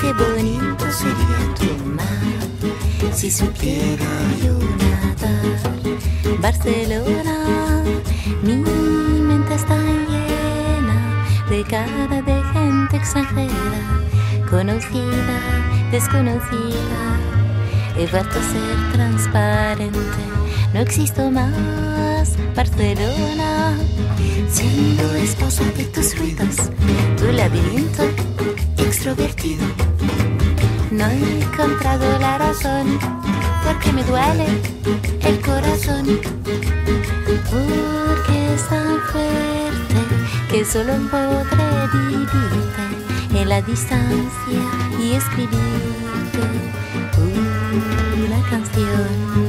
Qué bonito sería tu mar si supiera yo nadar. Barcelona, mi mente está llena de cara de gente extranjera, conocida, desconocida. He vuelto a ser transparente, no existo más, Barcelona. Siendo esposa de tus ruidos, tu laberinto extrovertido. No he encontrado la razón, porque me duele el corazón. Porque es tan fuerte que solo podré vivirte en la distancia y escribirte una canción.